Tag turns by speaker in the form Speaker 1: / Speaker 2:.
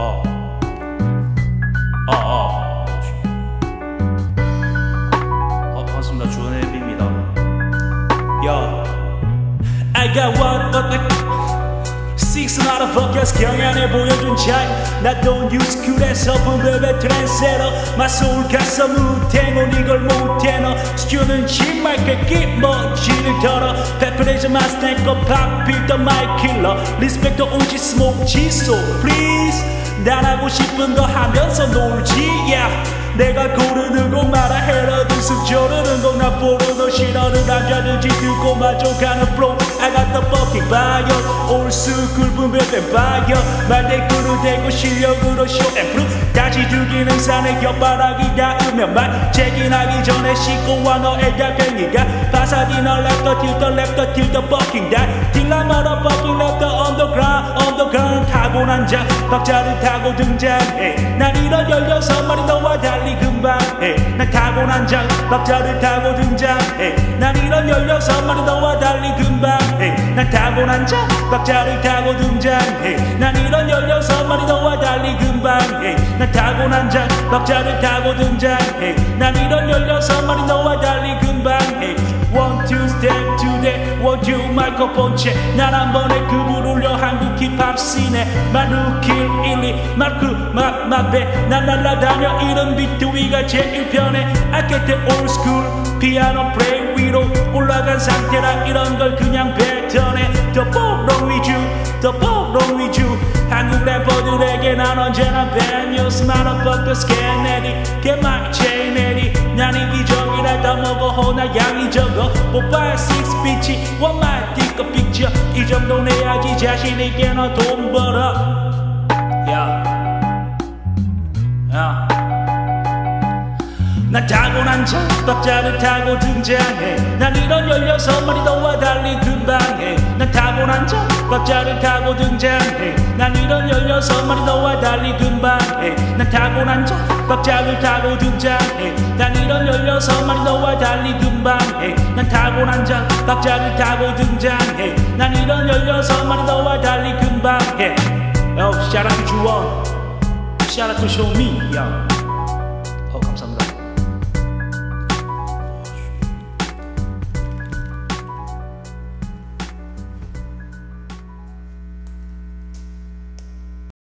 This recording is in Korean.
Speaker 1: 어. 아, 아. 어, 반갑습니다. 주원혜입니다. 야. I got one, but the six motherfuckers 경연에 보여준 차이 나 don't use 쿨에서 분배배 트랜세러 My soul 가서 무탱온 이걸 못해 너 스튜는 깨끼 멋지를 털어 페퍼레이즈 마스터 거 팝필 더 마이 킬러 리스펙터 오지 스모크 지소 please 난 하고 싶은 거 하면서 놀지 yeah. 내가 고르는 거 말아 헤러드스 조르는 거나 포르노 싫어는 남자들 짓고 만족하는 flow. I got the fucking fire. 올스쿨 분별된 fire 말대꾸로 대고 실력으로 show and prove. 다시 죽이는 산의 곁바닥이 닿으면 말. 재긴하기 전에 씻고 와 너의 달팽이가. 파사디나 랩더 틸더 랩더 틸더 fucking die. 딜라 마더 underground 타고난 자 박자를 타고 등장해. 난 이런 열여섯 마리 너와 달리 금방 해. 난 타고난 자 박자를 타고 등장해. 난 이런 열여섯 마리 너와 달리 금방 해. 난 타고난 자 박자를 타고 등장해. 난 이런 열여섯 마리 너와 달리 금방 해. 난 타고난 자 박자를 타고 등장해. 난 이런 열여섯 마리 너와 달리 금방 해. One two step to the one two 마이크폰 채난 한 번에 급을 올려 씬에 마누킬 일리 마크 마마베. 난 날라 다녀 이런 비트 위가 제일 편해. old school 피아노 플레이 위로 올라간 상태라 이런 걸 그냥 뱉어내. The ballroom with you The ballroom with you 난 언제나 get ready Get my chain ready 난 이기적이라 다 먹어 허나 양이 적어. 뽀빠의 my dick a picture 이 정도 내야지 자신 있게 너 돈 벌어. 야. 야. 난 타고난 자 박자를 타고 등장해. 난 이런 열여섯 마리 너와 달리 금방해 난 타고난 자 박자를 타고 등장해. 난 이런 열여섯 마리 너 와 달리 금방해 난 타고난 자 박자를 타고 등장해 난 이런 열여섯 마리 너와 달리 금방해 난 타고난 자 박자를 타고 등장해 난 이런 열여섯 마리 너와 달리 금방해 Yo, shout out to Juwon Shout out to Show Me, yo